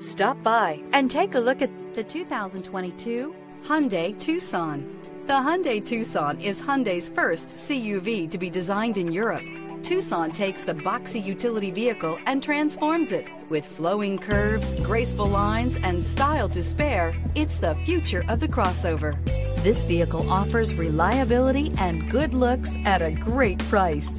Stop by and take a look at the 2022 Hyundai Tucson. The Hyundai Tucson is Hyundai's first CUV to be designed in Europe. Tucson takes the boxy utility vehicle and transforms it. With flowing curves, graceful lines, and style to spare, it's the future of the crossover. This vehicle offers reliability and good looks at a great price.